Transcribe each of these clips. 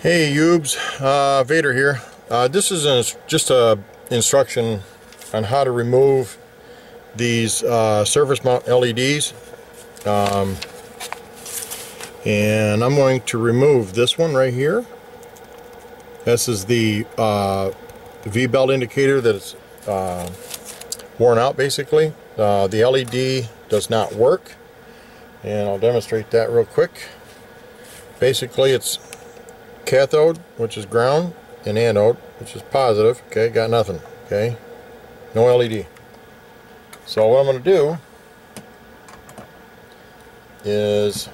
Hey Yubes, uh, Vader here. Uh, this is a, just a instruction on how to remove these uh, surface mount LEDs. Um, and I'm going to remove this one right here. This is the uh, V-belt indicator that is uh, worn out basically. Uh, the LED does not work and I'll demonstrate that real quick. Basically it's cathode, which is ground, and anode, which is positive. Okay, got nothing. Okay, no LED. So what I'm going to do is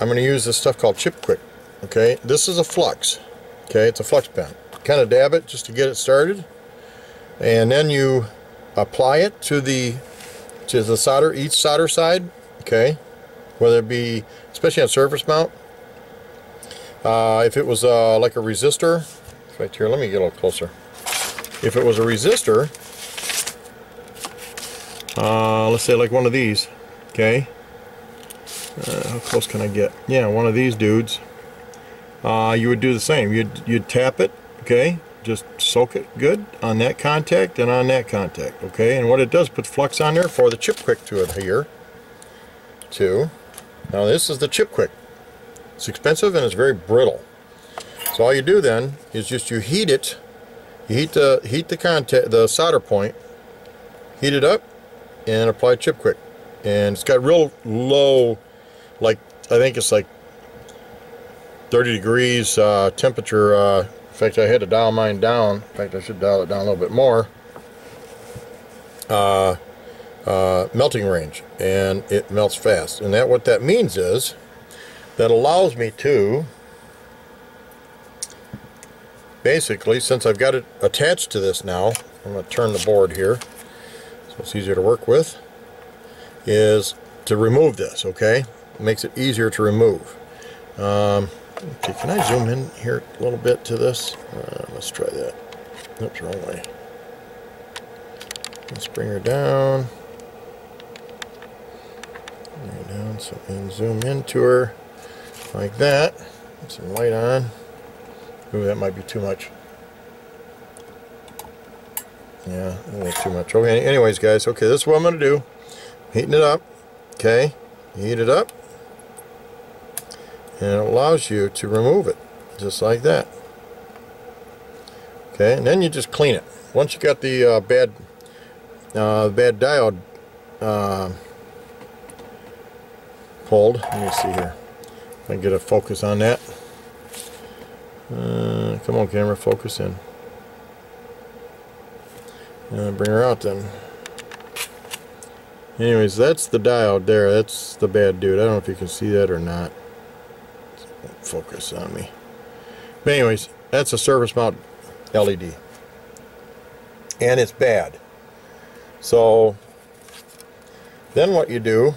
I'm going to use this stuff called Chip Quik. Okay, this is a flux. Okay, it's a flux pen. Kind of dab it just to get it started, and then you apply it to the to the solder each solder side. Okay, whether it be especially on surface mount uh, if it was uh, like a resistor, right here, let me get a little closer. If it was a resistor, uh, let's say like one of these, okay? Uh, how close can I get? Yeah, one of these dudes. Uh, you would do the same. You'd, you'd tap it, okay? Just soak it good on that contact and on that contact, okay? And what it does, put flux on there for the Chip Quik to adhere to. Now this is the Chip Quik. It's expensive and it's very brittle. So all you do then is just you heat it, you heat the heat the contact the solder point, heat it up, and apply Chip Quik. And it's got real low, like I think it's like 30 degrees uh, temperature. Uh, in fact, I had to dial mine down. In fact, I should dial it down a little bit more. Uh, uh, melting range, and it melts fast. And that what that means is that allows me to basically since I've got it attached to this now I'm going to turn the board here so it's easier to work with is to remove this okay? It makes it easier to remove. Um, okay can I zoom in here a little bit to this? Uh, let's try that. Oops wrong way. Let's bring her down. Bring her down so we can zoom into her like that. Put some light on. Ooh, that might be too much. Yeah, that's too much. Okay, anyways, guys, okay, this is what I'm going to do. Heating it up. Okay, heat it up. And it allows you to remove it, just like that. Okay, and then you just clean it. Once you got the uh, bad, uh, bad diode uh, pulled, let me see here. I get a focus on that. Uh, come on, camera, focus in. Uh, bring her out then. Anyways, that's the diode there. That's the bad dude. I don't know if you can see that or not. Focus on me. But anyways, that's a surface mount LED. And it's bad. So, then what you do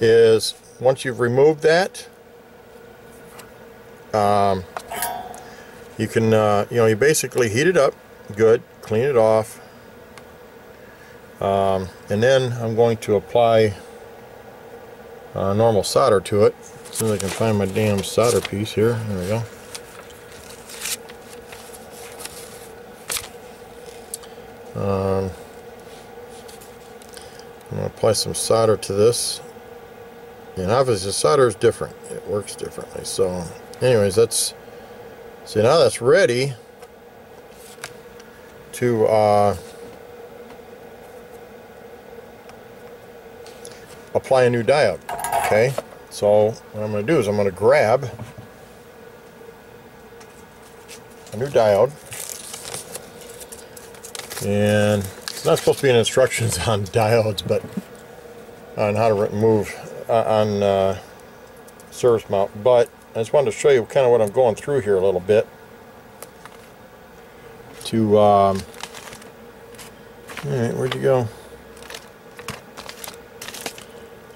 is once you've removed that, um, you can, uh, you know, you basically heat it up good, clean it off, um, and then I'm going to apply uh, normal solder to it. As soon as I can find my damn solder piece here. There we go. Um, I'm going to apply some solder to this. And obviously solder is different. It works differently. So anyways, that's see now that's ready to uh, apply a new diode. Okay, so what I'm going to do is I'm going to grab a new diode and it's not supposed to be in instructions on diodes but on how to remove on uh, surface mount, but I just wanted to show you kind of what I'm going through here a little bit to um, all right where'd you go?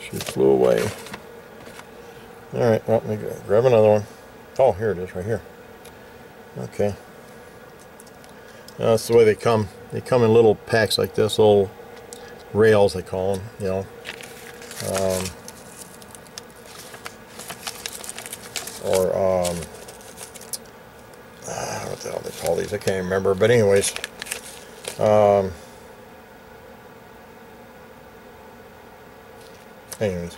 She flew away. Alright well, let me grab another one. Oh, here it is right here. Okay. That's the way they come. They come in little packs like this little rails they call them you know? Um, or um, ah, what the hell they call these? I can't remember. But anyways, um, anyways,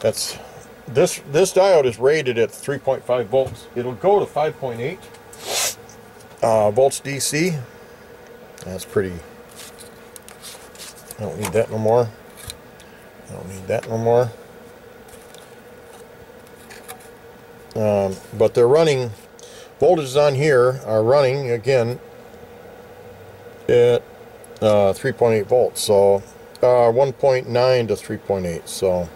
that's this this diode is rated at 3.5 volts. It'll go to 5.8 uh, volts DC. That's pretty. I don't need that no more. I don't need that no more. Um, but they're running, voltages on here are running again at uh, 3.8 volts. So uh, 1.9 to 3.8. So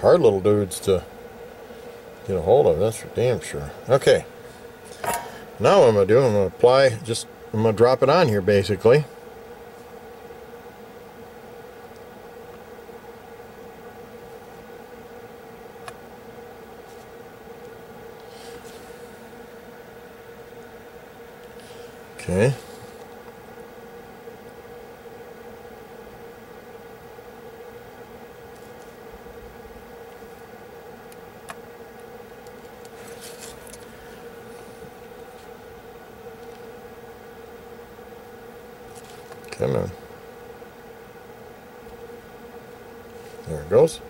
hard little dudes to get a hold of. That's for damn sure. Okay. Now what I'm going to do, I'm going to apply, just, I'm going to drop it on here basically. Okay. Come on. There it goes.